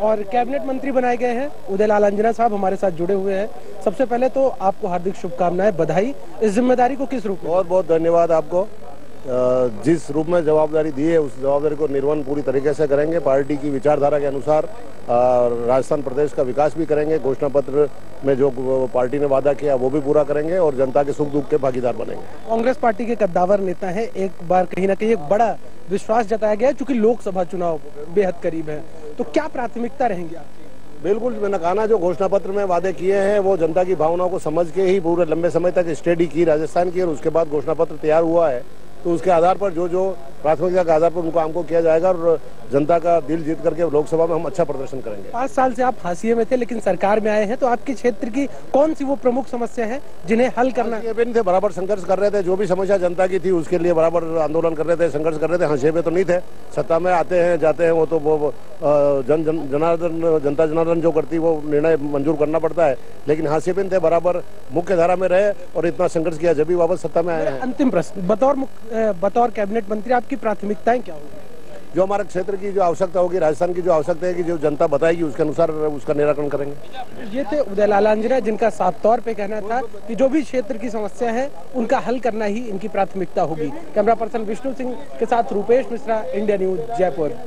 और कैबिनेट मंत्री बनाए गए हैं। उदय लाल अंजना साहब हमारे साथ जुड़े हुए हैं। सबसे पहले तो आपको हार्दिक शुभकामनाएँ बधाई। इस ज़िम्मेदारी को किस रूप में? बहुत बहुत धन्यवाद आपको। जिस रूप में जवाबदारी दी है उस जवाबदारी को निर्वहन पूरी तरीके से करेंगे। पार्टी की विचारधारा के अनुसार राजस्थान प्रदेश का विकास भी करेंगे। घोषणा पत्र में जो पार्टी ने वादा किया वो भी पूरा करेंगे और जनता के सुख दुख के भागीदार बनेंगे। कांग्रेस पार्टी के कद्दावर नेता है। एक बार कहीं ना कहीं एक बड़ा विश्वास जताया गया है चूँकि लोकसभा चुनाव बेहद करीब है। तो क्या प्राथमिकता रहेंगी आपकी? बिल्कुल, मैंने कहा ना, जो घोषणा पत्र में वादे किए हैं, वो जनता की भावनाओं को समझ के ही पूरे लंबे समय तक स्टडी की राजस्थान की, और उसके बाद घोषणा पत्र तैयार हुआ है। तो उसके आधार पर जो जो प्राथमिकता के आधार पर उनको हमको किया जाएगा, और जनता का दिल जीत करके लोकसभा में हम अच्छा प्रदर्शन करेंगे। पाँच साल से आप हाशिए में थे, लेकिन सरकार में आए हैं तो आपके क्षेत्र की कौन सी वो प्रमुख समस्या है, जिन्हें हल करना? थे, बराबर संघर्ष कर रहे थे, जो भी समस्या जनता की थी, उसके लिए बराबर आंदोलन कर रहे थे, संघर्ष कर रहे थे हाशिए में तो नहीं थे। सत्ता में आते हैं, जाते हैं, वो तो वो जन जनार्दन जनता जनार्दन जो करती वो निर्णय मंजूर करना पड़ता है। लेकिन हाशिए में थे बराबर मुख्य धारा में रहे और इतना संघर्ष किया जब भी वापस सत्ता में आए अंतिम प्रश्न बतौर बतौर कैबिनेट मंत्री आपकी प्राथमिकताएँ क्या होगी? जो हमारे क्षेत्र की जो आवश्यकता होगी राजस्थान की जो आवश्यकता है कि जो जनता बताएगी उसके अनुसार उसका निराकरण करेंगे। ये थे उदय लालांजना जिनका साफ़ तौर पे कहना था कि जो भी क्षेत्र की समस्या है उनका हल करना ही इनकी प्राथमिकता होगी। कैमरा पर्सन विष्णु सिंह के साथ रूपेश मिश्रा इंडिया न्यूज़ जयपुर।